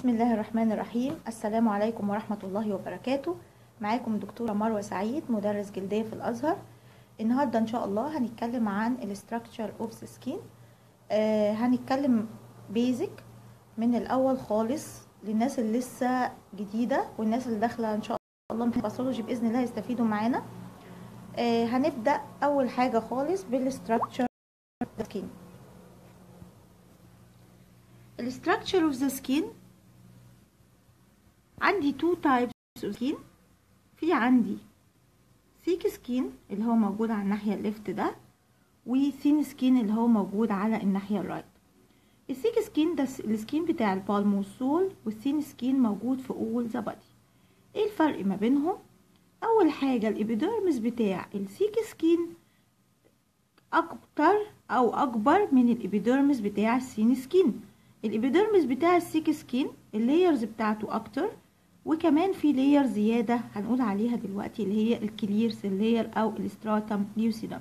بسم الله الرحمن الرحيم. السلام عليكم ورحمة الله وبركاته. معاكم دكتورة مروة سعيد مدرس جلدية في الأزهر. النهاردة إن شاء الله هنتكلم عن ال structure of the skin هنتكلم basic من الأول خالص للناس اللي لسه جديدة والناس اللي داخلة إن شاء الله من pathology بإذن الله يستفيدوا معانا. آه هنبدأ أول حاجة خالص بال structure of skin ال structure of the skin عندي two types skin في عندي thick skin اللي هو موجود على الناحية ال left ده و thin skin اللي هو موجود على الناحية ال right ال thick skin ده ال skin بتاع ال palm وال sole وال thin skin موجود في all the body إيه الفرق ما بينهم؟ أول حاجة ال epidermis بتاع ال thick skin أكتر أو أكبر من ال epidermis بتاع ال thin skin ال epidermis بتاع ال thick skin ال layers بتاعته أكتر وكمان في layer زيادة هنقول عليها دلوقتي اللي هي ال clear cell layer أو ال stratum lucidum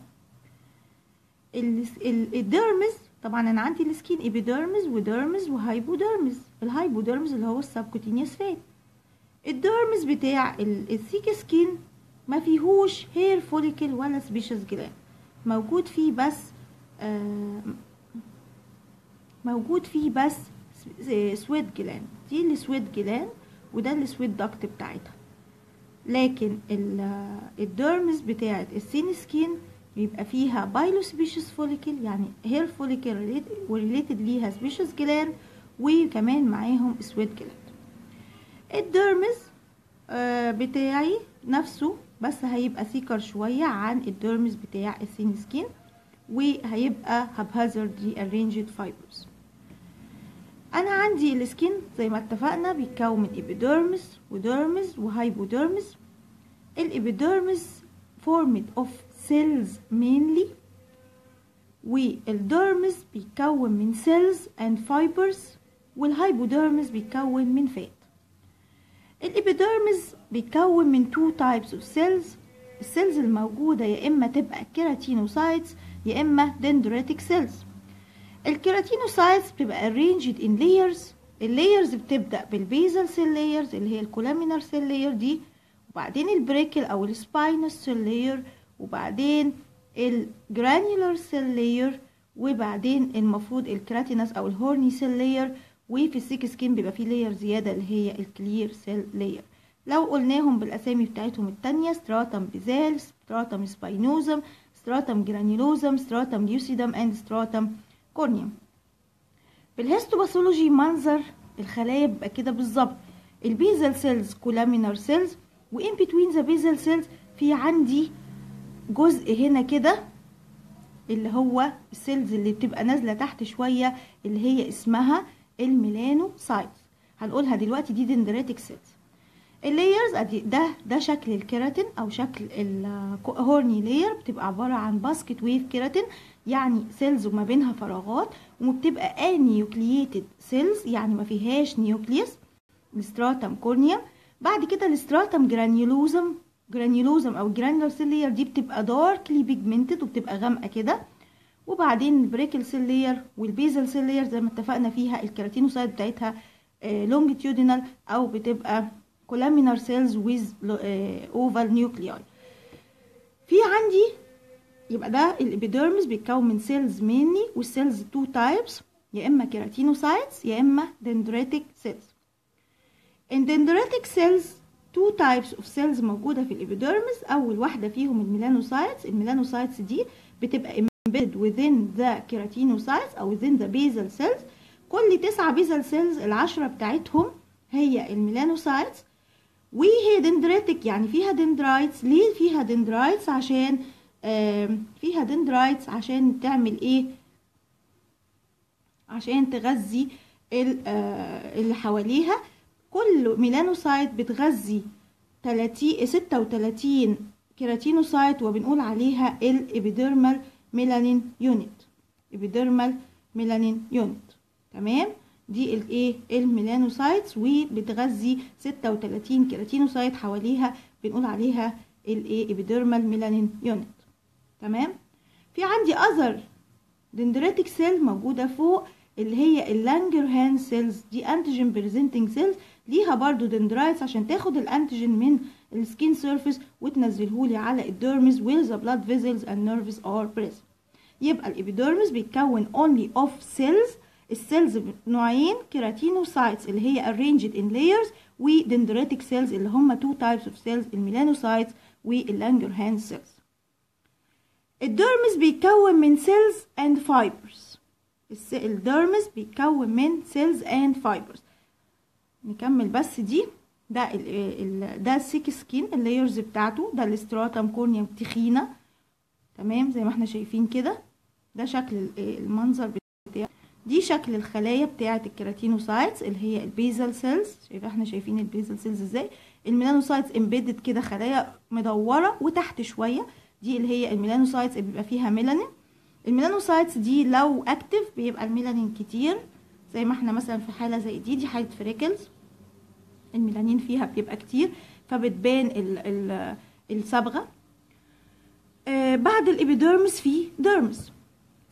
ال dermis طبعا أنا عندي ال skin epidermis و dermis و hypodermis ال hypodermis اللي هو ال subcutaneous fat. ال dermis بتاع ال thick skin ما فيهوش hair follicle ولا sebaceous gland موجود فيه بس آه موجود فيه بس sweat gland دي ال sweat gland وده ال sweat duct بتاعتها. لكن ال dermis بتاعت ال thin skin بيبقى فيها pilosebaceous follicle يعني hair follicle و related ليها sebaceous gland وكمان معاهم sweat gland. ال dermis آه بتاعي نفسه بس هيبقى thicker شوية عن ال dermis بتاع ال thin skin وهيبقى haphazardly arranged fibers. أنا عندي ال skin زي ما اتفقنا بيتكون من epidermis و dermis و hypodermis ال epidermis formed of cells mainly. وال dermis بيتكون من cells and fibers. وال hypodermis بيتكون من fat ال epidermis بيتكون من two types of cells. ال cells الموجودة يا إما تبقى keratinocytes يا إما dendritic cells. ال keratinocytes بتبقى arranged in layers. ال layers بتبدأ بال basal cell layers اللي هي ال columnar cell layer دي وبعدين ال prickle أو ال spinous cell layer وبعدين ال granular cell layer وبعدين المفروض ال keratinous أو ال horny cell layer وفي ال thick skin بيبقى فيه layer زيادة اللي هي ال clear cell layer لو قلناهم بالأسامي بتاعتهم التانية stratum basale stratum spinosum stratum granulosum stratum lucidum and stratum corneum بال histopathology منظر الخلايا بيبقى كده بالظبط. ال basal cells columnar cells و in between the basal cells في عندي جزء هنا كده اللي هو ال cells اللي بتبقى نازلة تحت شوية اللي هي اسمها ال melanocytes. هنقولها دلوقتي دي dendritic cells ال layers ادي ده ده شكل الكيراتين أو شكل ال horny layer بتبقى عبارة عن basket weave keratin يعني cells وما بينها فراغات وبتبقى anucleated cells يعني ما فيهاش nucleus ال stratum corneum بعد كده ال stratum granulosum granulosum أو granular cell layer دي بتبقى darkly pigmented وبتبقى غامقة كده. وبعدين ال prickle cell layer وال basal cell layer زي ما اتفقنا فيها ال keratinocyte بتاعتها longitudinal أو بتبقى columnar cells with uh, oval nuclei. في عندي يبقى ده ال epidermis بيتكون من cells mainly وال cells two types يا إما keratinocytes يا إما dendritic cells. In dendritic cells two types of cells موجودة في ال epidermis أول واحدة فيهم ال melanocytes ال melanocytes دي بتبقى embedded within the keratinocytes أو within the basal cells. كل تسعة basal cells العشرة بتاعتهم هي ال melanocytes. وهي dendritic يعني فيها dendrites ليه فيها dendrites عشان فيها dendrites عشان تعمل إيه؟ عشان تغذي آه اللي حواليها. كل melanocyte بتغذي 30 36 keratinocyte وبنقول عليها ال epidermal melanin unit epidermal melanin unit تمام؟ دي الايه ال melanocytes وبتغذي 36 keratinocyte حواليها بنقول عليها الايه epidermal melanin unit تمام؟ في عندي other dendritic cell موجودة فوق اللي هي ال Langerhans cells دي antigen presenting cells ليها برضو dendrites عشان تاخد ال antigen من ال skin surface وتنزلهولي على ال dermis where the blood vessels and nerves are present. يبقى ال epidermis بيتكون only of cells ال cells نوعين keratinocytes اللي هي arranged in layers و dendritic cells اللي هم two types of cells ال melanocytes وال Langerhans cells ال dermis بيتكون من cells and fibers. ال dermis بيتكون من cells and fibers. نكمل بس دي. ده ال ال ده ال thick skin ال layers بتاعته. ده ال stratum corneum تخينه تمام؟ زي ما إحنا شايفين كده. ده شكل المنظر دي شكل الخلايا بتاعة ال keratinocytes اللي هي ال basal cells شايف إحنا شايفين ال basal cells إزاي؟ ال melanocytes embedded كده خلايا مدورة وتحت شوية. دي اللي هي ال melanocytes اللي بيبقى فيها ميلانين. ال melanocytes دي لو active بيبقى الميلانين كتير. زي ما إحنا مثلا في حالة زي دي دي حالة freckles ال melanin فيها بيبقى كتير فبتبان ال ال الصبغة. آه بعد ال epidermis في dermis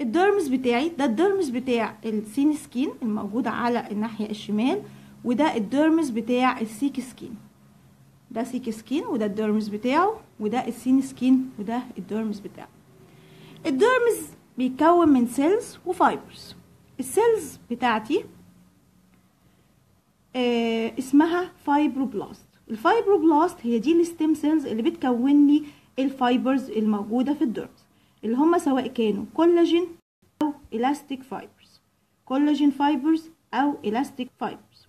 ال dermis بتاعي ده ال dermis بتاع ال thin skin الموجود على الناحية الشمال وده ال dermis بتاع ال thick skin. ده thick skin وده ال dermis بتاعه وده ال thin skin وده ال dermis بتاعه. ال dermis بيتكون من cells و fibers ال cells بتاعتي آه اسمها fibroblast ال fibroblast هي دي ال stem cells اللي بتكون لي ال fibers الموجودة في ال dermis اللي هم سواء كانوا كولاجين أو elastic fibers collagen fibers أو elastic fibers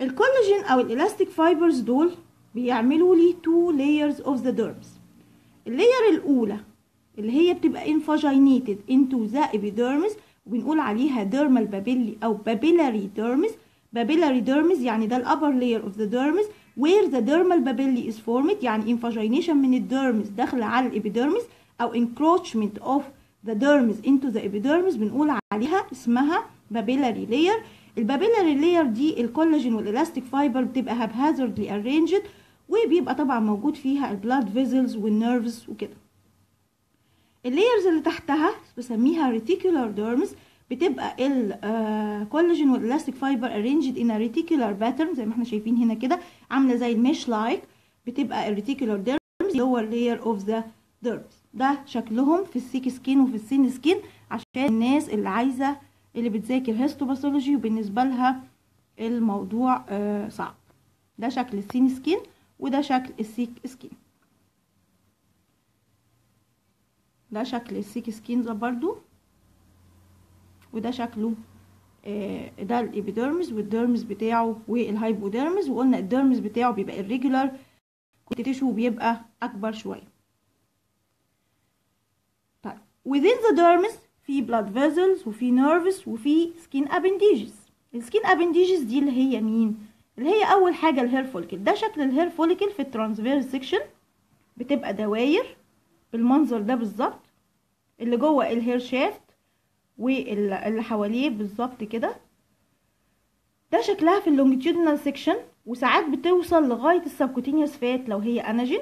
ال collagen أو ال elastic fibers دول بيعملوا لي two layers of the dermis. ال layer الأولى اللي هي بتبقى invaginated into the epidermis وبنقول عليها dermal papillae أو papillary dermis papillary dermis يعني ده ال upper layer of the dermis where the dermal papillae is formed يعني invagination من ال dermis داخله على ال epidermis أو encroachment of the dermis into the epidermis بنقول عليها اسمها papillary layer. ال papillary layer دي ال collagen وال elastic fiber بتبقى haphazardly arranged وبيبقى طبعا موجود فيها ال blood vessels وال nerves وكده. ال layers اللي تحتها بسميها reticular dermis بتبقى ال collagen وال elastic fiber in a reticular pattern زي ما إحنا شايفين هنا كده عاملة زي ال mesh-like بتبقى ال reticular dermis lower layer of the dermis. ده شكلهم في ال thick skin وفي ال thin skin عشان الناس اللي عايزة اللي بتذاكر histopathology وبالنسبة لها الموضوع آه صعب. ده شكل ال thin skin وده شكل ال thick skin ده شكل ال thick skin ده برضو. وده شكله آه ده ال epidermis وال dermis بتاعه وال hypodermis وقلنا ال dermis بتاعه بيبقى irregular tissue بيبقى أكبر شوية. طيب within the dermis في blood vessels وفي nerves وفي skin appendages. ال skin appendages دي اللي هي مين؟ اللي هي أول حاجة ال hair follicle ده شكل ال hair follicle في ال transverse section بتبقى دواير بالمنظر ده بالظبط اللي جوه ال hair shaft واللي حواليه بالظبط كده. ده شكلها في ال longitudinal section وساعات بتوصل لغاية ال subcutaneous fat لو هي anagen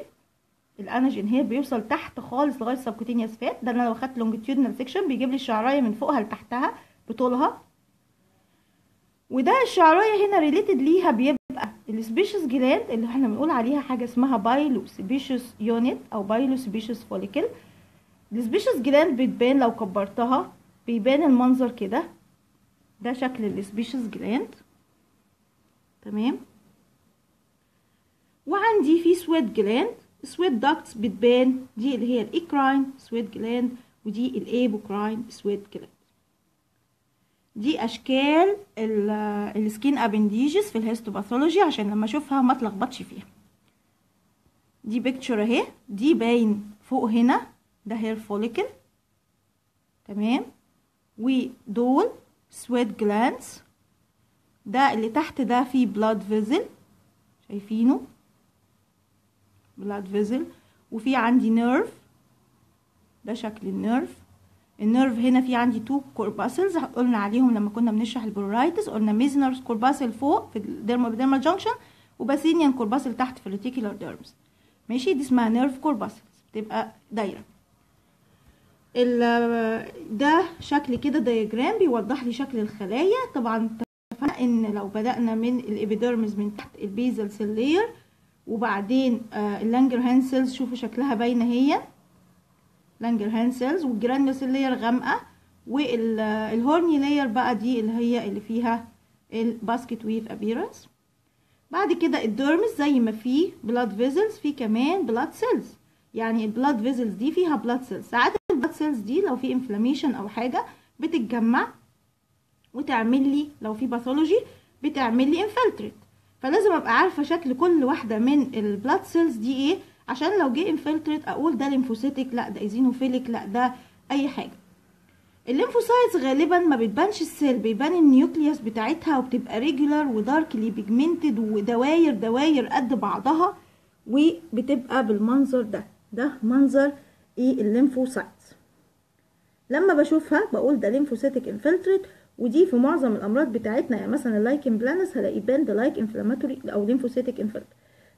ال anagen هي بيوصل تحت خالص لغاية ال subcutaneous fat. ده أنا لو خدت longitudinal section بيجيب لي الشعراية من فوقها لتحتها بطولها. وده الشعراية هنا related ليها بيبقى ال sebaceous gland اللي إحنا بنقول عليها حاجة اسمها pilosebaceous unit أو pilosebaceous follicle ال sebaceous gland بتبان لو كبرتها بيبان المنظر كده. ده شكل ال sebaceous gland تمام؟ وعندي في sweat gland sweat ducts بتبان. دي اللي هي ال eccrine sweat gland ودي ال apocrine sweat gland دي أشكال ال skin appendages في ال histopathology عشان لما أشوفها ما أتلخبطش فيها. دي picture أهي. دي باين فوق هنا. ده hair follicle تمام؟ ودول sweat glands ده اللي تحت ده فيه blood vessel شايفينه؟ blood vessel وفي عندي nerve ده شكل ال nerve ال nerve هنا في عندي two corpuscles قلنا عليهم لما كنا بنشرح ال pruritus قلنا Meissner's corpuscle فوق في ال dermal junction و Pacinian corpuscle تحت في ال reticular dermis ماشي؟ دي اسمها nerve corpuscles بتبقى دايرة. ده شكل كده diagram بيوضح لي شكل الخلايا. طبعا اتفقنا إن لو بدأنا من ال epidermis من تحت ال basal cell layer وبعدين ال Langerhans cells شوفوا شكلها باينة هي. Langerhans cells وال granular cell layer غامقة. وال horny layer بقى دي اللي هي اللي فيها ال basket weave appearance بعد كده ال dermis زي ما فيه blood vessels في كمان blood cells يعني ال blood vessels دي فيها blood cells ساعات ال blood cells دي لو في inflammation أو حاجة بتتجمع وتعمل لي لو في pathology بتعمل لي infiltrate فلازم أبقى عارفة شكل كل واحدة من ال blood cells دي إيه عشان لو جه infiltrate أقول ده lymphocytic لأ ده eosinophilic لأ ده أي حاجة. ال lymphocytes غالبا ما بتبانش ال cell بيبان ال nucleus بتاعتها وبتبقى regular و darkly pigmented ودواير دواير قد بعضها وبتبقى بالمنظر ده. ده منظر إيه ال lymphocytes لما بشوفها بقول ده lymphocytic infiltrate ودي في معظم الأمراض بتاعتنا. يعني مثلا ال lichen planus هلاقي band-like inflammatory أو lymphocytic infiltrate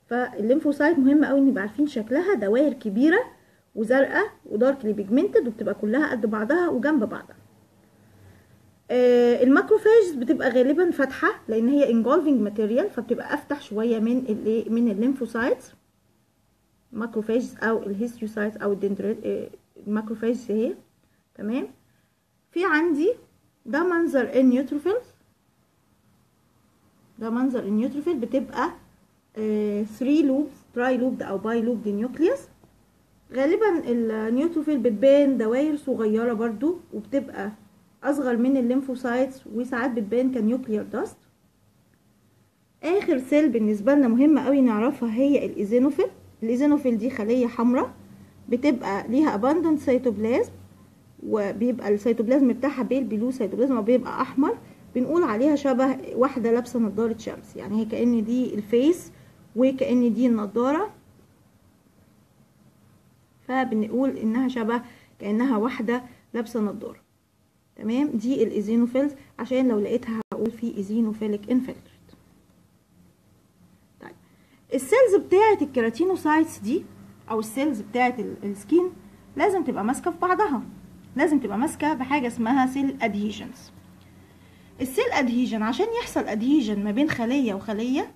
فال lymphocyte مهم قوي نبقى عارفين شكلها دواير كبيرة وزرقاء و darkly pigmented وبتبقى كلها قد بعضها وجنب بعضها. آه ال macrophages بتبقى غالبا فاتحة لأن هي engulfing material فبتبقى أفتح شوية من ال من ال lymphocytes macrophages أو ال histiocytes أو ال dendrite ال macrophages هي. تمام؟ في عندي ده منظر ال neutrophils ده منظر ال neutrophil بتبقى 3 lobes trilobed أو bilobed nucleus غالبا ال neutrophil بتبان دواير صغيرة برضو وبتبقى أصغر من ال lymphocytes وساعات بتبان ك nuclear dust آخر cell بالنسبة لنا مهمة قوي نعرفها هي ال eosinophil ال eosinophil دي خلية حمراء بتبقى ليها abundant cytoplasm وبيبقى السيتوبلازم بتاعها pale blue cytoplasm أو بيبقى أحمر بنقول عليها شبه واحدة لابسة نضارة شمس. يعني هي كأن دي ال face وكأن دي النضارة. فبنقول إنها شبه كأنها واحدة لابسة نضارة. تمام؟ دي ال eosinophils عشان لو لقيتها هقول في eosinophilic infiltrate طيب. ال cells بتاعة ال keratinocytes دي أو ال cells بتاعة ال skin لازم تبقى ماسكة في بعضها. لازم تبقى ماسكة بحاجة اسمها cell adhesions ال cell adhesion عشان يحصل adhesion ما بين خلية وخلية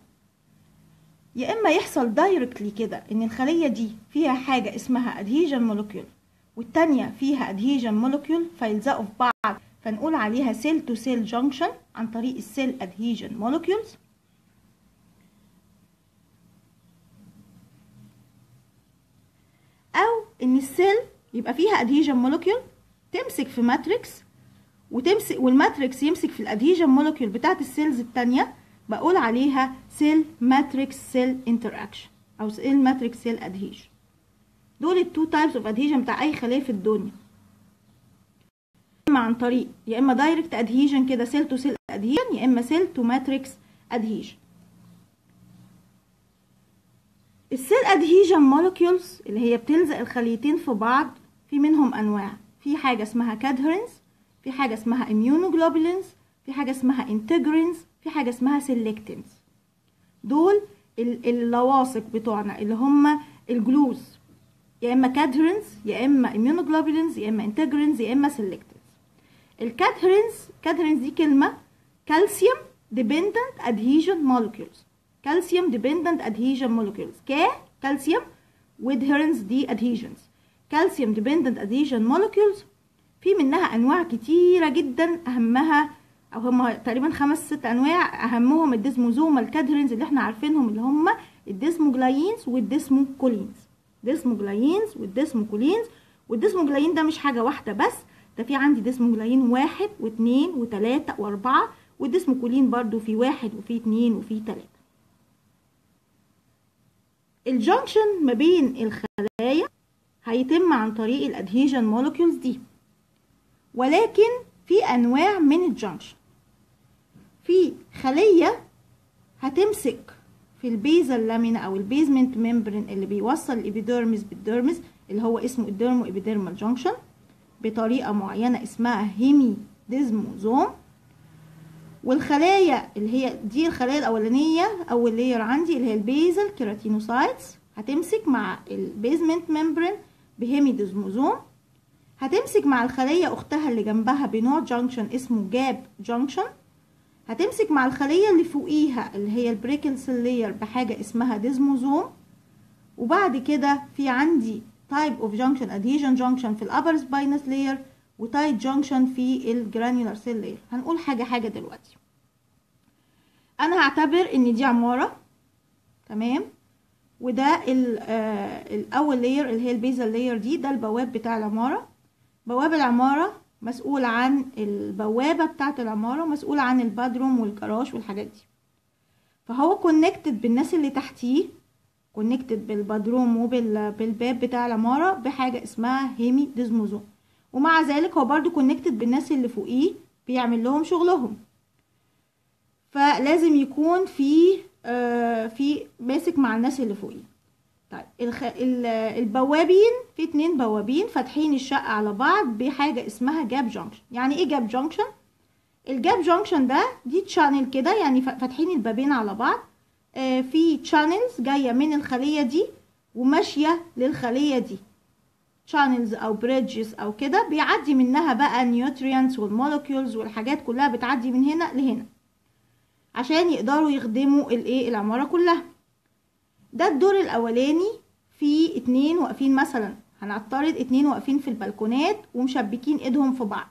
يا إما يحصل directly كده إن الخلية دي فيها حاجة اسمها adhesion molecule والتانية فيها adhesion molecule فيلزقوا في بعض. فنقول عليها cell to cell junction عن طريق ال cell adhesion molecules أو إن ال cell يبقى فيها adhesion molecule تمسك في matrix وتمسك وال matrix يمسك في ال adhesion molecule بتاعت ال cells التانية بقول عليها cell matrix cell interaction أو cell matrix cell adhesion دول ال two types of adhesion بتاع أي خليه في الدنيا إما عن طريق يا إما direct adhesion كده cell to cell adhesion يا إما cell to matrix adhesion ال cell adhesion molecules اللي هي بتلزق الخليتين في بعض في منهم أنواع. في حاجة اسمها cadherins في حاجة اسمها immunoglobulins في حاجة اسمها integrins في حاجة اسمها selectins دول اللواصق بتوعنا اللي هم ال glues يا إما cadherins يا إما immunoglobulins يا إما integrins يا إما selectins ال cadherins cadherins دي كلمة calcium dependent adhesion molecules calcium dependent adhesion molecules ك calcium و adherence دي adhesions calcium dependent adhesion molecules في منها أنواع كتيرة جدا أهمها أو هم تقريبا خمس ست أنواع. أهمهم ال desmosomal cadherins اللي إحنا عارفينهم اللي هم الديسموجلاينز والديسموكولينز. ديسموجلاينز والديسموكولينز. والديسموجلاين ده مش حاجة واحدة بس ده في عندي desmoglein واحد واثنين وثلاثة وأربعة وال desmocollin برضو في واحد وفي اتنين وفي تلاته ال junction ما بين الخلايا هيتم عن طريق ال adhesion molecules دي. ولكن في أنواع من ال junction. في خلية هتمسك في ال basal lamina أو ال basement membrane اللي بيوصل ال epidermis بال dermis اللي هو اسمه ال dermo-epidermal junction بطريقة معينة اسمها hemidesmosome والخلايا اللي هي دي الخلايا الأولانية اول layer عندي اللي هي ال basal keratinocytes هتمسك مع ال basement membrane ب hemidesmosome. هتمسك مع الخلية أختها اللي جنبها بنوع junction اسمه gap junction. هتمسك مع الخلية اللي فوقيها اللي هي ال prickle layer بحاجة اسمها desmosome. وبعد كده في عندي type of junction adhesion junction في ال upper spinous layer و tight junction في ال granular cell layer. هنقول حاجة حاجة دلوقتي. أنا هعتبر إن دي عمارة. تمام؟ وده آه الأول layer اللي هي ال basal layer دي ده البواب بتاع العمارة. بواب العمارة مسؤول عن البوابة بتاعة العمارة مسؤول عن البادروم والجراج والحاجات دي. فهو connected بالناس اللي تحتيه connected بالبادروم وبالباب بتاع العمارة بحاجة اسمها hemidesmosome ومع ذلك هو برضو connected بالناس اللي فوقيه بيعمل لهم شغلهم. فلازم يكون في في ماسك مع الناس اللي فوقيه. طيب الخ... البوابين في اتنين بوابين فاتحين الشقة على بعض بحاجة اسمها gap junction يعني إيه gap junction ال gap junction ده دي channel كده يعني فاتحين البابين على بعض. آه في channels جاية من الخلية دي وماشية للخلية دي. channels أو bridges أو كده بيعدي منها بقى nutrients وال molecules والحاجات كلها بتعدي من هنا لهنا. عشان يقدروا يخدموا الايه العمارة كلها. ده الدور الأولاني في اتنين واقفين مثلا. هنفترض اتنين واقفين في البلكونات ومشبكين ايدهم في بعض.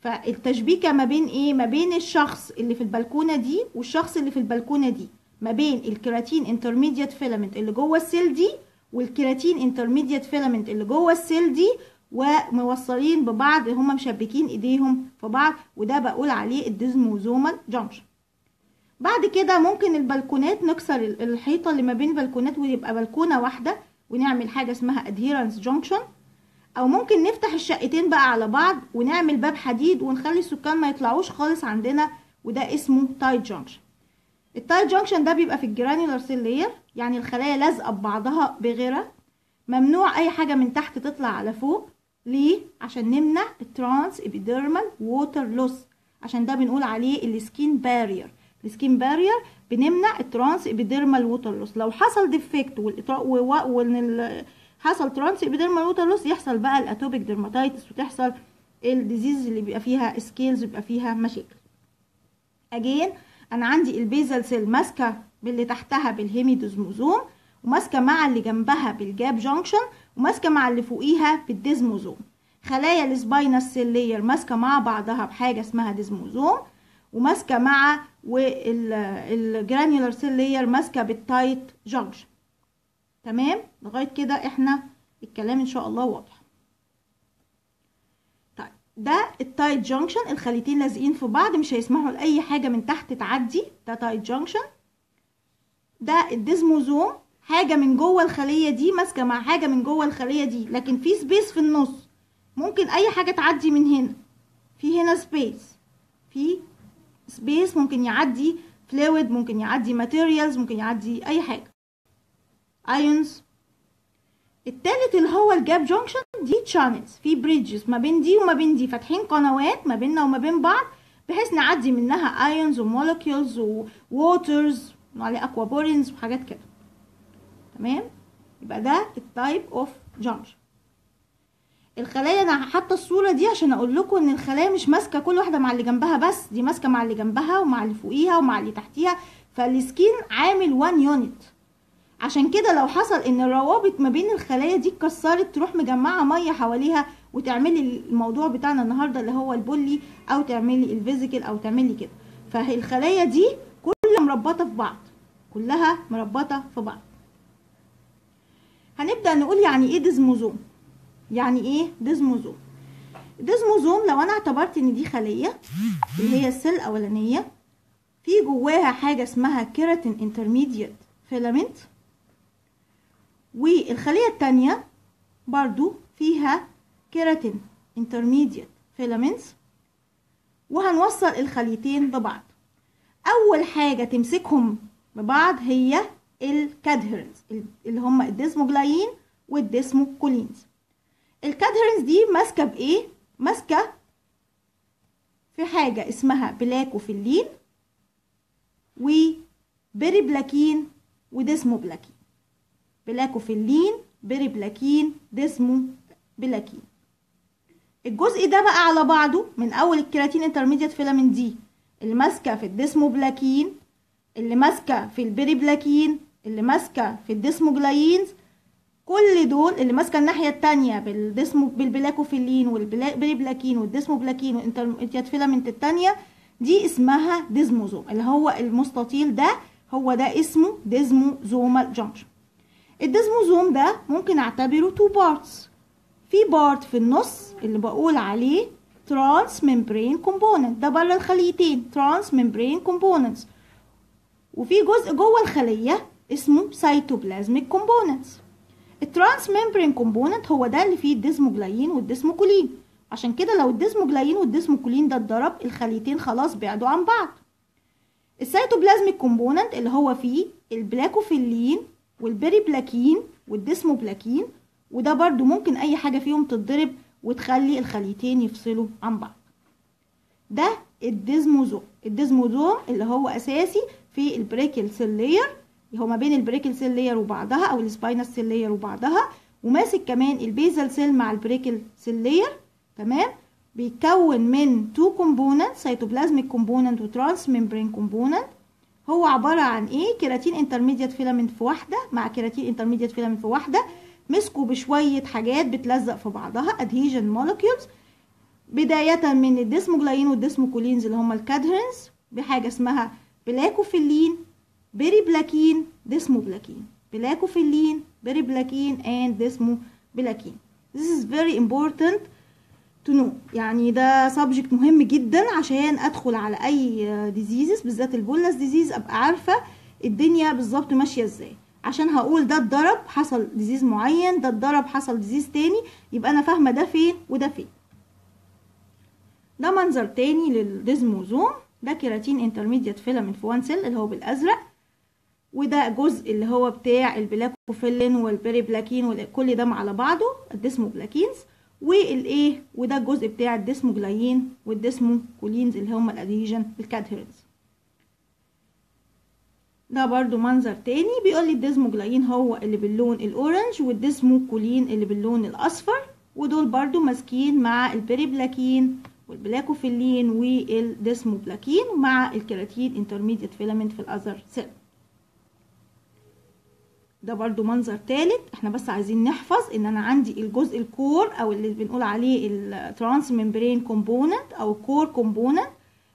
فالتشبيكة ما بين إيه؟ ما بين الشخص اللي في البلكونة دي والشخص اللي في البلكونة دي. ما بين ال keratin intermediate filament اللي جوه ال cell دي وال keratin intermediate filament اللي جوه ال cell دي وموصلين ببعض هما مشبكين ايديهم في بعض. وده بقول عليه ال desmosomal junction بعد كده ممكن البلكونات نكسر الحيطة اللي ما بين بلكونات ويبقى بلكونة واحدة ونعمل حاجة اسمها adherence junction. أو ممكن نفتح الشقتين بقى على بعض ونعمل باب حديد ونخلي السكان ما يطلعوش خالص عندنا وده اسمه tight junction ال tight junction ده بيبقى في ال granular cell layer يعني الخلايا لازقة ببعضها بغرا ممنوع أي حاجة من تحت تطلع على فوق. ليه؟ عشان نمنع ال trans epidermal water loss عشان ده بنقول عليه ال skin barrier ال skin barrier بنمنع ال trans epidermal water loss لو حصل defect وإن حصل trans epidermal water loss يحصل بقى ال atopic dermatitis وتحصل ال disease اللي بيبقى فيها scales بيبقى فيها مشاكل. again أنا عندي ال basal cell ماسكة باللي تحتها بال hemidesmosome وماسكة مع اللي جنبها بال gap junction وماسكة مع اللي فوقيها بال desmosome. خلايا ال spinous cell layer ماسكة مع بعضها بحاجة اسمها desmosome. وماسكة مع وال granular cell layer ماسكة بال tight junction تمام؟ لغاية كده إحنا الكلام إن شاء الله واضح. طيب ده ال tight junction الخليتين لازقين في بعض مش هيسمحوا لأي حاجة من تحت تعدي. ده tight junction ده ال desmosome حاجة من جوه الخلية دي ماسكة مع حاجة من جوه الخلية دي. لكن في space في النص. ممكن أي حاجة تعدي من هنا. في هنا space في space ممكن يعدي fluid ممكن يعدي materials ممكن يعدي أي حاجة. ions التالت اللي هو ال gap junction دي channels في bridges ما بين دي وما بين دي فاتحين قنوات ما بيننا وما بين بعض بحيث نعدي منها ions و molecules و waters عليه aquaporins وحاجات كده. تمام؟ يبقى ده ال type of junction الخلايا أنا حاطه الصورة دي عشان أقول لكم ان الخلايا مش ماسكه كل واحدة مع اللي جنبها بس دي ماسكه مع اللي جنبها ومع اللي فوقيها ومع اللي تحتيها. فال skin عامل one unit عشان كده لو حصل ان الروابط ما بين الخلايا دي اتكسرت تروح مجمعه ميه حواليها وتعملي الموضوع بتاعنا النهارده اللي هو ال bullae أو تعملي ال vesicle أو تعملي كده. فالخلايا دي كلها مربطه في بعض. كلها مربطه في بعض. هنبدأ نقول يعني إيه desmosome؟ يعني إيه؟ desmosome. desmosome لو أنا اعتبرت إن دي خلية اللي هي ال cell الأولانية في جواها حاجة اسمها keratin intermediate filament والخلية الثانية برضو فيها keratin intermediate filaments وهنوصل الخليتين ببعض. أول حاجة تمسكهم ببعض هي ال cadherins اللي هم ال desmoglein وال desmocollins ال cadherins دي ماسكة بإيه؟ ماسكة في حاجة اسمها plakophilin و periplakin و desmoplakin plakophilin periplakin desmoplakin الجزء ده بقى على بعضه من أول ال keratin intermediate filament دي. اللي ماسكة في ال desmoplakin اللي ماسكة في ال periplakin اللي ماسكة في ال desmogleins كل دول اللي ماسكة الناحية التانية بالديسمو بالبلاكوفيلين والبيريبلاكين والديسموبلاكين والانترميديت فيلامنت التانية دي اسمها desmosome اللي هو المستطيل ده هو ده اسمه desmosomal junction ال desmosome ده ممكن أعتبره two parts في part في النص اللي بقول عليه transmembrane component ده بره الخليتين transmembrane components وفي جزء جوه الخلية اسمه cytoplasmic components ال transmembrane component هو ده اللي فيه ال desmoglein وال desmocollin عشان كده لو ال desmoglein وال desmocollin ده اتضرب الخليتين خلاص بعدوا عن بعض. ال cytoplasmic component اللي هو فيه ال plakophilin وال periplakin وال desmoplakin وده برضو ممكن أي حاجة فيهم تتضرب وتخلي الخليتين يفصلوا عن بعض. ده ال desmosome ال desmosome اللي هو أساسي في ال prickle cell layer هو ما بين ال prickle cell layer وبعضها أو ال spinous cell layer وبعضها وماسك كمان ال basal cell مع ال prickle cell layer تمام؟ بيتكون من two component cytoplasmic component و transmembrane component هو عبارة عن إيه؟ keratin intermediate filament في واحدة مع keratin intermediate filament في واحدة. مسكوا بشوية حاجات بتلزق في بعضها adhesion molecules. بداية من ال desmoglein وال desmocollins اللي هما ال cadherins بحاجة اسمها plakophilin. periplakin desmoplakin plakophilin periplakin and desmoplakin This is very important to know. يعني ده subject مهم جدا عشان أدخل على أي diseases بالذات ال bullous disease أبقى عارفة الدنيا بالظبط ماشية إزاي. عشان هقول ده اتضرب حصل disease معين ده اتضرب حصل disease تاني يبقى أنا فاهمة ده فين وده فين. ده منظر تاني لل desmosome ده keratin intermediate filament في one cell اللي هو بالأزرق. وده جزء اللي هو بتاع ال plakophilin وال periplakin وكل ده على بعضه ال desmoplakins والإيه وده الجزء بتاع ال desmoglein وال desmocollins اللي هم ال adhesion ال cadherins ده برضو منظر تاني بيقول لي ال desmoglein هو اللي باللون ال orange وال desmocollin اللي باللون الأصفر ودول برضو ماسكين مع ال periplakin وال plakophilin وال desmoplakin ومع ال keratin intermediate filament في ال other cell ده برضو منظر تالت. إحنا بس عايزين نحفظ ان أنا عندي الجزء ال core أو اللي بنقول عليه ال transmembrane component أو ال core component.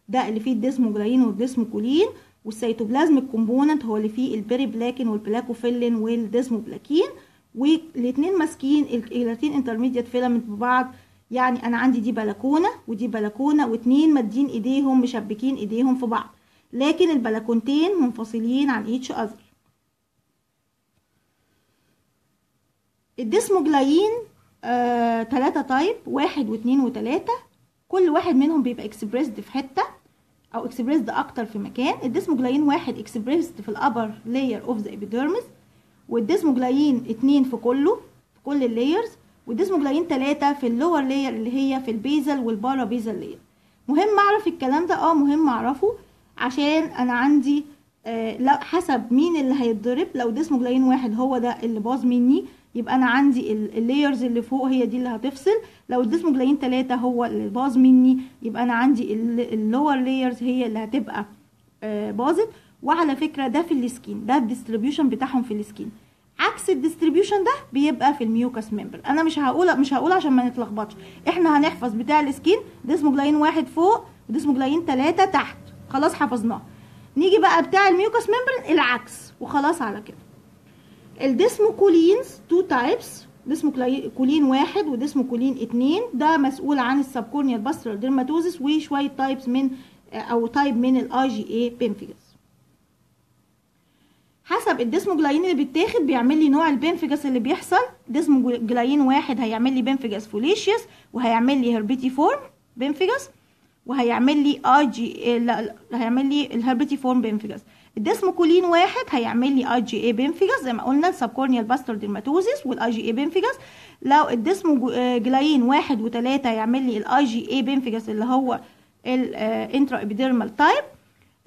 ده اللي فيه ال desmoglein وال desmocollin وال cytoplasmic component هو اللي فيه ال periplakin وال plakophilin وال desmoplakin والاثنين ماسكين ال keratin intermediate filament ببعض. يعني أنا عندي دي بلكونة ودي بلكونة واتنين مادين ايديهم مشبكين ايديهم في بعض. لكن البلكونتين منفصلين عن each other ال desmoglein آه، تلاتة type واحد واتنين وتلاتة. كل واحد منهم بيبقى expressed في حتة أو expressed أكتر في مكان. ال desmoglein واحد expressed في ال upper layer of the epidermis وال desmoglein اتنين في كله في كل ال layers وال desmoglein تلاتة في ال lower layer اللي هي في ال basal وال parabasal layer مهم أعرف الكلام ده؟ آه مهم أعرفه عشان أنا عندي آه حسب مين اللي هيتضرب. لو desmoglein واحد هو ده اللي باظ مني يبقى أنا عندي ال layers اللي فوق هي دي اللي هتفصل. لو ال desmoglein تلاتة هو اللي باظ مني يبقى أنا عندي ال lower layers هي اللي هتبقى آه باظت. وعلى فكرة ده في السكين ده الديستريبيوشن بتاعهم في السكين. عكس الديستريبيوشن ده بيبقى في الميوكس ممبر أنا مش هقول مش هقول عشان ما نتلخبطش. إحنا هنحفظ بتاع ال skin desmoglein واحد فوق و desmoglein تلاتة تحت. خلاص حفظناه. نيجي بقى بتاع ال mucous membrane العكس. وخلاص على كده. ال desmocollins two types desmocollin واحد و desmocollin اتنين. ده مسؤول عن ال subcorneal pustular dermatosis وشوية types من أو type من ال IgA pemphigus حسب ال desmoglein اللي بيتاخد بيعمل لي نوع ال pemphigus اللي بيحصل. desmoglein واحد هيعمل لي pemphigus foliaceus وهيعمل لي herpetiform pemphigus وهيعمل لي Ig هيعمل لي ال herpetiform pemphigus ال desmocollin واحد هيعمل لي IgA pemphigus زي ما قلنا ال subcorneal pustular dermatosis وال IgA pemphigus لو ال desmoglein واحد وتلاتة هيعمل لي ال IgA pemphigus اللي هو ال intraepidermal type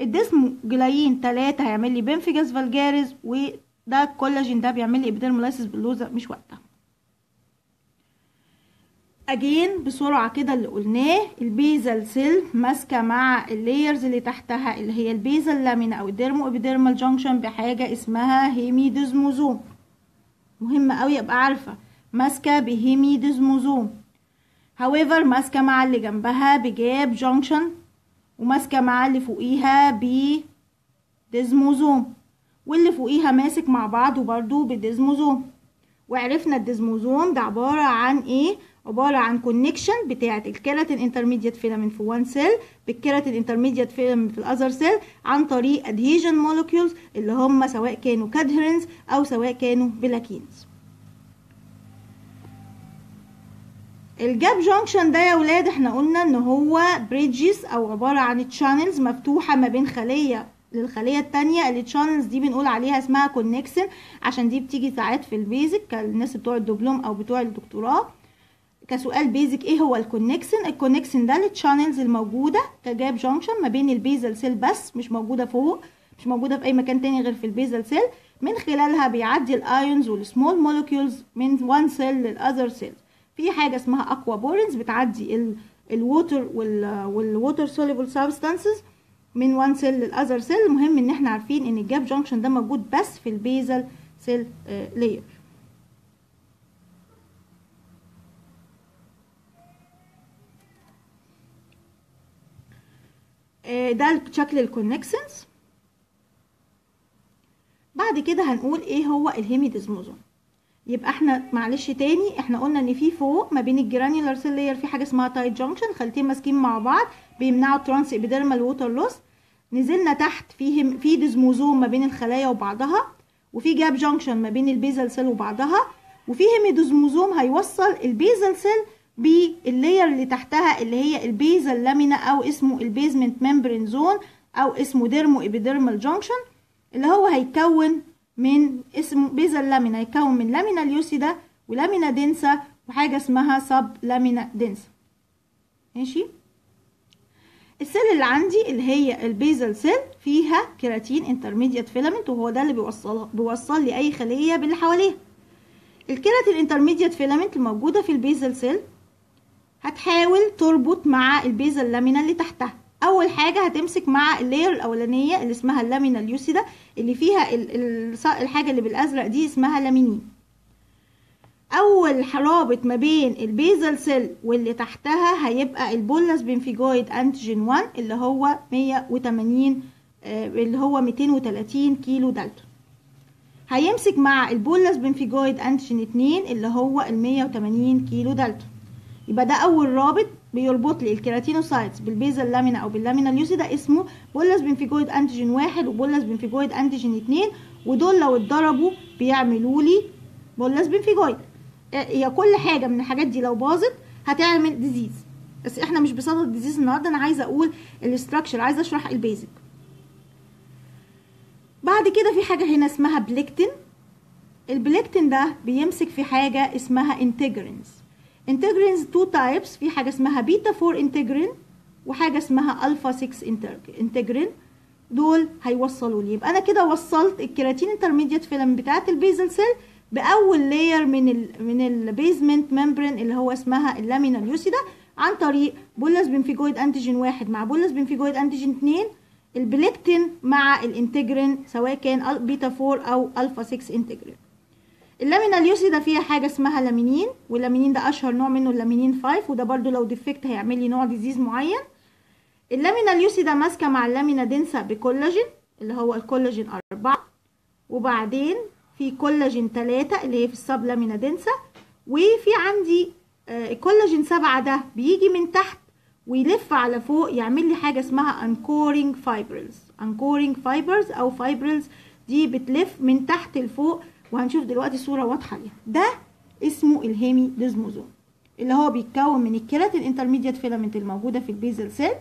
ال desmoglein تلاتة هيعمل لي pemphigus vulgaris وده الكولاجين ده بيعمل لي epidermolysis bullosa مش وقتها. again بسرعة كده اللي قلناه ال basal cell ماسكة مع ال layers اللي تحتها اللي هي ال basal lamina أو ال dermo-epidermal junction بحاجة اسمها hemidesmosome. مهم قوي أبقى عارفة. ماسكة ب hemidesmosome. However ماسكة مع اللي جنبها ب gap junction وماسكة مع اللي فوقيها ب desmosome. واللي فوقيها ماسك مع بعض وبرضو ب desmosome. وعرفنا ال desmosome ده عبارة عن إيه؟ عبارة عن connection بتاعة ال keratin intermediate filament في one cell بال keratin intermediate filament في ال other cell عن طريق adhesion molecules اللي هم سواء كانوا cadherins أو سواء كانوا plakins ال gap junction ده يا ولاد إحنا قلنا إن هو bridges أو عبارة عن channels مفتوحة ما بين خلية للخلية التانية ال channels دي بنقول عليها اسمها connexin عشان دي بتيجي ساعات في ال basic كالناس بتوع الدبلوم أو بتوع الدكتوراه. كسؤال basic إيه هو ال connexin ال connexin ده ال channels الموجودة ك gap junction ما بين ال basal cell بس مش موجودة فوق مش موجودة في أي مكان تاني غير في ال basal cell من خلالها بيعدي ال ions وال small molecules من one cell لل other cell في حاجة اسمها aquaporins بتعدي ال water وال water soluble substances من one cell لل other cell المهم إن إحنا عارفين إن ال gap junction ده موجود بس في ال basal cell layer ده شكل ال connexins بعد كده هنقول إيه هو ال hemidesmosome. يبقى إحنا معلش تاني إحنا قلنا إن في فوق ما بين ال granular cell layer في حاجة اسمها tight junction خليتين ماسكين مع بعض بيمنعوا transepidermal water loss نزلنا تحت فيه في desmosome ما بين الخلايا وبعضها وفي gap junction ما بين ال basal cell وبعضها وفي hemidesmosome هيوصل ال basal cell بال layer اللي تحتها اللي هي ال basal lamina أو اسمه ال basement membrane zone أو اسمه dermo-epidermal junction اللي هو هيكون من اسم basal lamina هيكون من lamina lucida و lamina densa وحاجة اسمها sub-lamina densa ماشي؟ ال cell اللي عندي اللي هي ال basal cell فيها keratin intermediate filament وهو ده اللي بيوصل بيوصل لي أي خلية باللي حواليها. ال keratin intermediate filament الموجودة في ال basal cell هتحاول تربط مع ال basal lamina اللي تحتها. أول حاجة هتمسك مع ال layer الأولانية اللي اسمها ال lamina lucida اللي فيها ال ال الحاجة اللي بالأزرق دي اسمها لامينين. أول رابط ما بين ال basal cell واللي تحتها هيبقى ال bullous pemphigoid antigen 1 اللي هو 180 اللي هو 230 كيلو دالتون. هيمسك مع ال bullous pemphigoid antigen 2 اللي هو ال 180 كيلو دالتون. يبقى ده أول رابط بيربط لي ال keratinocytes بال basal lamina أو بال lamina lucida اسمه bullous pemphigoid antigen 1 و bullous pemphigoid antigen 2 ودول لو اتضربوا بيعملوا لي bullous pemphigoid. هي كل حاجة من الحاجات دي لو باظت هتعمل disease بس إحنا مش بصدد ال disease النهارده أنا عايزة أقول ال structure عايزة أشرح ال basic بعد كده في حاجة هنا اسمها plectin. ال plectin ده بيمسك في حاجة اسمها integrins integrins two types في حاجة اسمها بيتا 4 integrin وحاجة اسمها الفا 6 integrin دول هيوصلوا لي. يبقى أنا كده وصلت ال keratin intermediate filament بتاعت ال basal cell بأول layer من ال من ال basement membrane اللي هو اسمها ال lamina lucida عن طريق bullous pemphigoid antigen واحد مع bullous pemphigoid antigen اتنين. ال plectin مع ال integrin سواء كان بيتا 4 أو الفا 6 integrin ال lamina lucida فيها حاجة اسمها laminin وال laminin ده أشهر نوع منه اللامينين 5 وده برده لو defect هيعمل لي نوع disease معين. ال lamina lucida ماسكة مع ال lamina densa بكولاجين اللي هو الكولاجين 4 وبعدين في كولاجين 3 اللي هي في ال sub lamina densa وفي عندي آه الكولاجين 7 ده بيجي من تحت ويلف على فوق يعمل لي حاجة اسمها anchoring fibers anchoring fibers أو fibers دي بتلف من تحت لفوق وهنشوف دلوقتي صورة واضحة ليها. ده اسمه ال hemidesmosome اللي هو بيتكون من ال keratin intermediate filament الموجودة في ال basal cell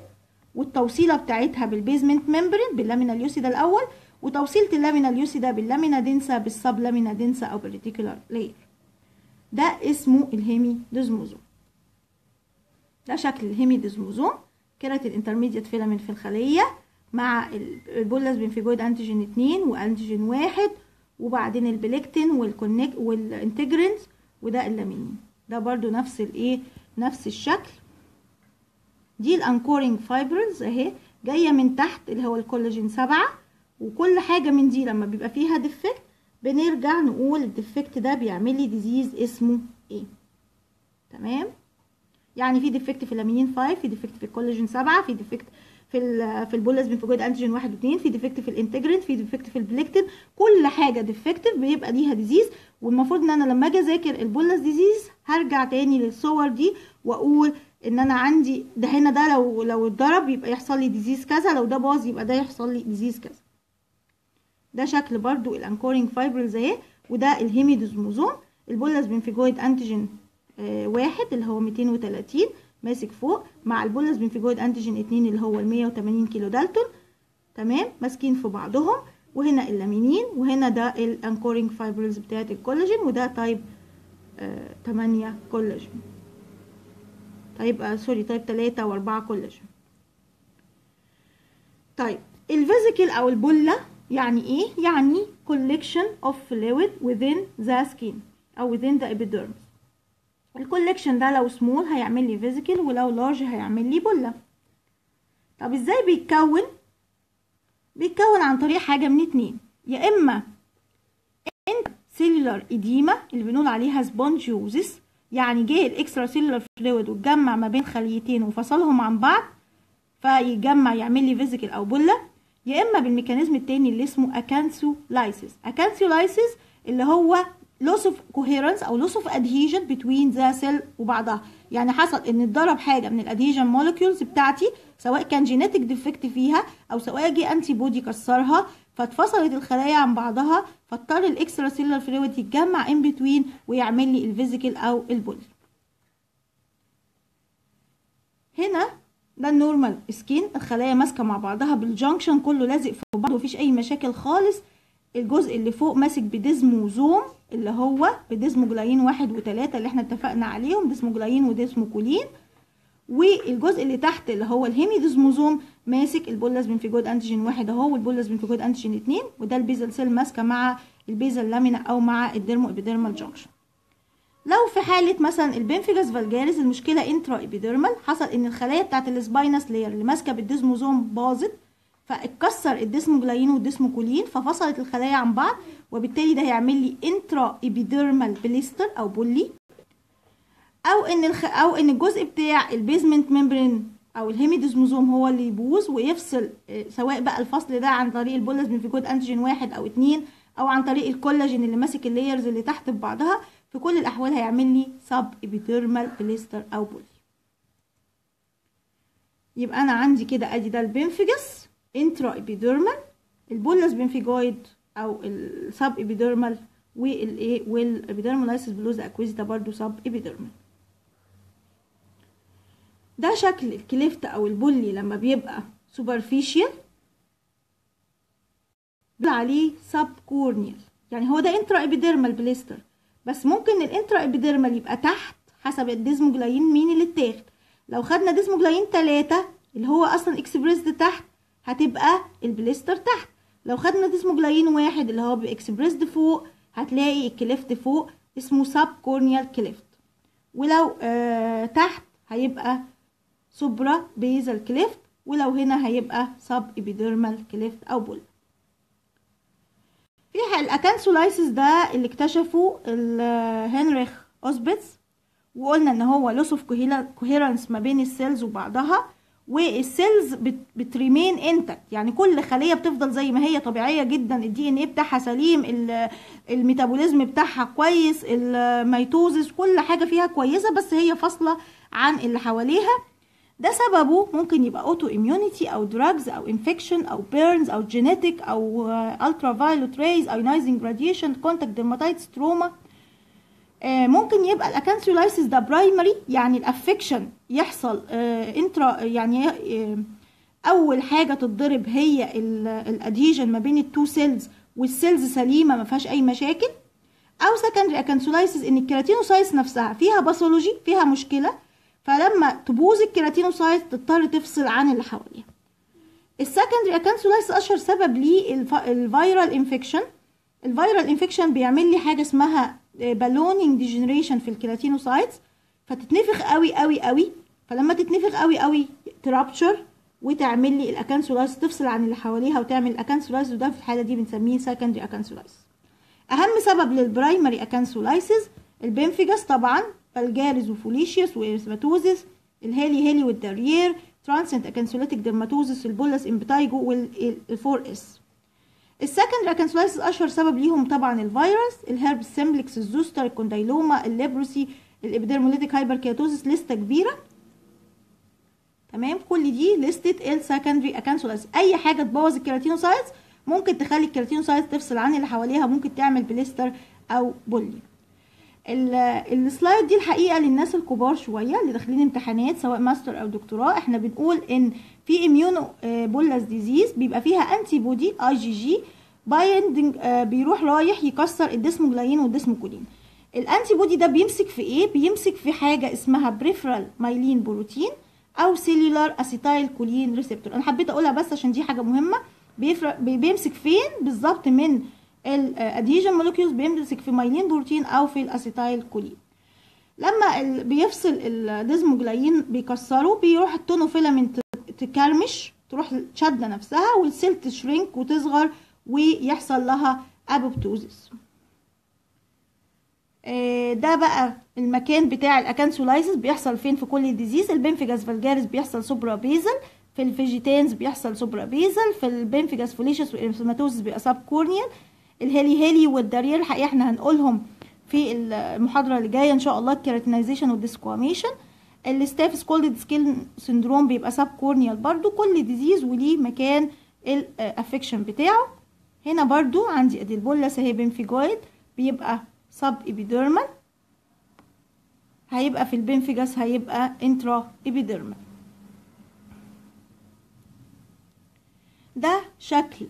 والتوصيلة بتاعتها بال basement membrane بال lamina lucida الأول وتوصيلة اللامينا اليوسيدا باللامينا دنسا بالسب لامينا دنسا أو بالريتيكولار لاير ده اسمه ال hemidesmosome. ده شكل ال hemidesmosome keratin intermediate filament في الخلية مع ال bullous pemphigoid antigen 2 و antigen 1 وبعدين ال plectin والكونيك وال integrins وده اللامينين ده برضو نفس الإيه نفس الشكل. دي ال anchoring fibers أهي جاية من تحت اللي هو الكولاجين سبعة. وكل حاجة من دي لما بيبقى فيها defect بنرجع نقول ال defect ده بيعمل لي disease اسمه إيه. تمام؟ يعني في defect في اللامينين 5 في defect في الكولاجين 7 في defect في في ال bullous pemphigoid antigen 1 و2 في defect في ال integrin في defect في ال plectin كل حاجة defective بيبقى ليها disease والمفروض إن أنا لما أجي أذاكر ال bullous disease هرجع تاني للصور دي وأقول إن أنا عندي ده هنا ده لو لو اتضرب يبقى يحصل لي disease كذا لو ده باظ يبقى ده يحصل لي disease كذا. ده شكل برضو ال anchoring fibers أهي وده ال hemidesmosome ال bullous pemphigoid antigen واحد اللي هو 230 ماسك فوق مع ال bullous pemphigoid antigen اتنين اللي هو ال 180 كيلو دالتون. تمام؟ ماسكين في بعضهم. وهنا اللامينين وهنا ده ال anchoring fibers بتاعت الكولاجين وده type آه 8 collagen. type آه sorry type 3 و4 كولاجين. طيب ال vesicle أو ال bulla يعني إيه؟ يعني collection of fluid within the skin أو within the epidermis. ال collection ده لو small هيعمل لي vesicle ولو large هيعمل لي bulla طب إزاي بيتكون؟ بيتكون عن طريق حاجة من اتنين. يا إما intercellular edema اللي بنقول عليها spongiosis يعني جه ال extracellular fluid واتجمع ما بين خليتين وفصلهم عن بعض فيجمع يعمل لي vesicle أو bulla يا إما بال mechanism التاني اللي اسمه acantholysis acantholysis اللي هو loss of coherence أو loss of adhesion between the cell وبعضها. يعني حصل إن اتضرب حاجة من ال adhesion molecules بتاعتي سواء كان genetic defect فيها أو سواء جه antibody كسرها فاتفصلت الخلايا عن بعضها فاضطر ال extracellular fluid يتجمع in between ويعمل لي ال vesicle أو ال bullae هنا ده ال normal skin الخلايا ماسكة مع بعضها بال junction كله لازق في بعض ومفيش أي مشاكل خالص. الجزء اللي فوق ماسك ب desmosome اللي هو ب desmoglein واحد وتلاتة اللي إحنا اتفقنا عليهم desmoglein و desmocollin. والجزء اللي تحت اللي هو ال hemidesmosome ماسك ال bullous pemphigoid antigen واحد اهو وال bullous pemphigoid antigen اتنين وده ال basal cell ماسكة مع ال basal lamina أو مع ال dermoepidermal junction لو في حالة مثلا ال pemphigus vulgaris المشكلة intraepidermal حصل إن الخلايا بتاعت ال spinous layer اللي ماسكة بال desmosome باظت فاتكسر ال desmoglein وال desmocollin ففصلت الخلايا عن بعض وبالتالي ده هيعمل لي intraepidermal blister أو bullae أو إن الخ... أو إن الجزء بتاع ال basement membrane أو ال hemidesmosome هو اللي يبوظ ويفصل سواء بقى الفصل ده عن طريق ال bullous pemphigoid antigen واحد أو اتنين أو عن طريق الكولاجين اللي ماسك ال layers اللي تحت ببعضها في كل الأحوال هيعمل لي subepidermal blister أو bullae. يبقى أنا عندي كده أدي ده ال pemphigus intraepidermal ال bullous pemphigoid أو ال subepidermal والايه وال epidermolysis bullosa acquisita برضو subepidermal ده شكل ال cleft أو ال bullae لما بيبقى superficial بيقول عليه subcorneal يعني هو ده intraepidermal blister. بس ممكن ال intraepidermal يبقى تحت حسب ال desmoglein مين اللي اتاخد. لو خدنا desmoglein تلاتة اللي هو أصلا expressed تحت هتبقى ال blister تحت. لو خدنا desmoglein واحد اللي هو ب expressed فوق هتلاقي ال cleft فوق اسمه subcorneal cleft ولو آه تحت هيبقى suprabasal cleft ولو هنا هيبقى subepidermal cleft أو bulla. في ال acantholysis ده اللي اكتشفه هنريخ أوسبيتز وقلنا إن هو loss of coherence ما بين ال cells وبعضها وال cells بت remain intact يعني كل خلية بتفضل زي ما هي طبيعية جدا. ال DNA بتاعها سليم ال metabolism بتاعها كويس ال mitosis كل حاجة فيها كويسة بس هي فاصلة عن اللي حواليها. ده سببه ممكن يبقى autoimmunity أو drugs أو infection أو burns أو genetic أو ultraviolet rays ionizing radiation contact dermatitis trauma ممكن يبقى ال acantholysis ده primary يعني ال affection يحصل intra يعني أول حاجة تتضرب هي ال adhesion ما بين ال two cells وال cells سليمة ما فيهاش أي مشاكل. أو secondary acantholysis إن ال keratinocytes نفسها فيها pathology فيها مشكلة فلما تبوظ ال keratinocyte تضطر تفصل عن اللي حواليها. ال secondary acantholysis أشهر سبب ليه ال viral infection ال viral infection بيعمل لي حاجة اسمها ballooning degeneration في ال keratinocytes فتتنفخ قوي قوي قوي. فلما تتنفخ قوي قوي ت rupture وتعمل لي ال acantholysis تفصل عن اللي حواليها وتعمل ال acantholysis وده في الحالة دي بنسميه secondary acantholysis. أهم سبب لل primary acantholysis ال pemphigus طبعا vulgaris و foliaceus و erythematosus ال Hailey-Hailey وال Darier transient acantholytic dermatosis ال bullous impetigo وال four S ال secondary acantholysis أشهر سبب ليهم طبعا الفيروس الهرب سيمبلكس الزوستر الكوندايلوما الليبروسي الإبيدرموليتيك هايبركياتوزيس لستة كبيرة. تمام؟ كل دي لستة ال secondary acantholysis أي حاجة تبوظ ال keratinocytes ممكن تخلي ال keratinocytes تفصل عن اللي حواليها ممكن تعمل blister أو bullae ال slide دي الحقيقة للناس الكبار شوية اللي داخلين امتحانات سواء ماستر أو دكتوراه. إحنا بنقول إن في immunobullous disease بيبقى فيها antibody IgG binding بيروح رايح يكسر ال desmoglein وال desmocollin. ال antibody ده بيمسك في إيه؟ بيمسك في حاجة اسمها peripheral myelin protein أو cellular acetylcholine receptor أنا حبيت أقولها بس عشان دي حاجة مهمة. بيمسك فين؟ بالظبط من ال adhesion molecules بيمسك في myelin protein أو في ال acetylcholine لما بيفصل ال desmoglein بيكسره بيروح ال tonofilament تكرمش تروح شاده نفسها وال cell ت shrink وتصغر ويحصل لها apoptosis ده بقى المكان بتاع ال acantholysis بيحصل فين في كل disease ال pemphigus vulgaris بيحصل suprabasal في ال vegetans بيحصل suprabasal في ال pemphigus foliaceus وال erythematosus بيبقى subcorneal ال Hailey-Hailey وال Darier الحقيقة إحنا هنقولهم في المحاضرة اللي جاية إن شاء الله ال keratinization وال desquamation ال staph scalded skin syndrome بيبقى subcorneal برضو كل disease وليه مكان ال affection بتاعه. هنا برضو عندي ادي ال bullous اهي pemphigoid بيبقى subepidermal هيبقى في ال pemphigus هيبقى intraepidermal ده شكل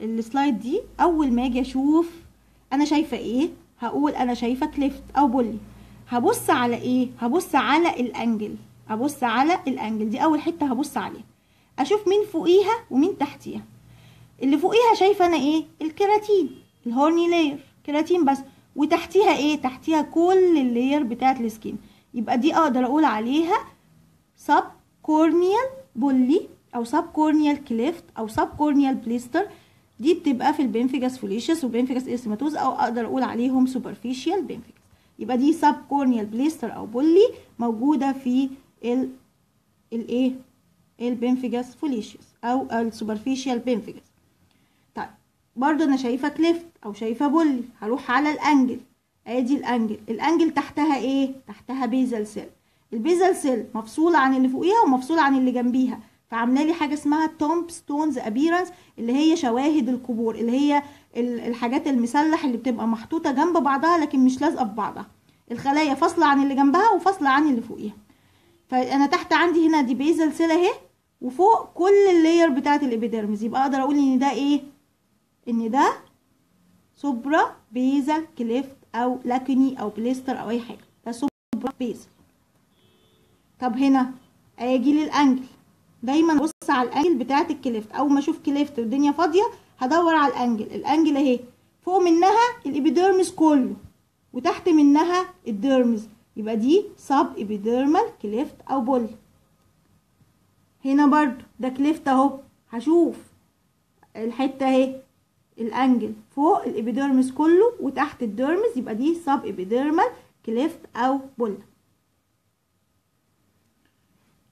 ال slide دي. أول ما أجي أشوف أنا شايفة إيه هقول أنا شايفة cleft أو bullae هبص على إيه؟ هبص على ال angle. هبص على ال angle. دي أول حتة هبص عليها. أشوف مين فوقيها ومين تحتيها. اللي فوقيها شايفة أنا إيه؟ ال keratin ال horny layer keratin بس. وتحتيها إيه؟ تحتيها كل ال layer بتاعت ال skin. يبقى دي أقدر أقول عليها subcorneal bullae أو subcorneal cleft أو subcorneal blister دي بتبقى في ال pemphigus foliaceus و pemphigus erythematosus أو أقدر أقول عليهم superficial pemphigus يبقى دي subcorneal blister أو bullae موجودة في ال الايه ال pemphigus foliaceus أو ال superficial pemphigus طيب برضو أنا شايفة cleft أو شايفة bullae. هروح على ال angle أدي ال angle ال angle تحتها إيه؟ تحتها basal cell ال basal cell مفصولة عن اللي فوقيها ومفصولة عن اللي جنبيها. فعاملة لي حاجة اسمها tombstones appearance اللي هي شواهد القبور اللي هي الحاجات المسلح اللي بتبقى محطوطة جنب بعضها لكن مش لازقة في بعضها. الخلايا فاصلة عن اللي جنبها وفاصلة عن اللي فوقيها. فأنا تحت عندي هنا دي basal اهي وفوق كل ال layer بتاعه ال epidermis يبقى أقدر أقول إن ده إيه؟ إن ده suprabasal cleft أو lacunae أو blister أو أي حاجة. ده suprabasal. طب هنا أجي لل angle. دايما أبص على ال angle بتاعه ال cleft. أول ما أشوف cleft والدنيا فاضية هدور على ال angle. ال angle اهي. فوق منها ال epidermis كله. وتحت منها ال dermis يبقى دي subepidermal cleft أو bulla. هنا برضو ده cleft أهو. هشوف الحتة اهي. ال angle. فوق ال epidermis كله وتحت ال dermis يبقى دي subepidermal cleft أو bulla.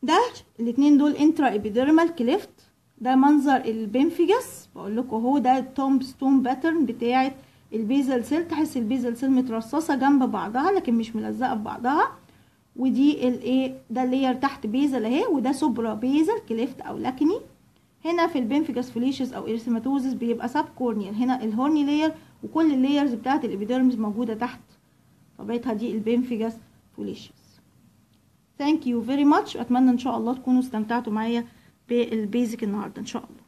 ده الاتنين دول intraepidermal cleft ده منظر ال pemphigus بقول لكم اهو ده ال tombstone pattern بتاعه ال basal cell. تحس ال basal cell مترصصة جنب بعضها لكن مش ملزقة في بعضها. ودي الايه ده ال layer تحت basal اهي وده suprabasal cleft أو lacunae هنا في ال pemphigus foliaceus أو erythematosus بيبقى subcorneal هنا ال horny layer وكل ال layers بتاعه ال epidermis موجودة تحت. طبيعتها دي ال pemphigus foliaceus thank you very much أتمنى إن شاء الله تكونوا استمتعتوا معايا بال basic النهارده إن شاء الله.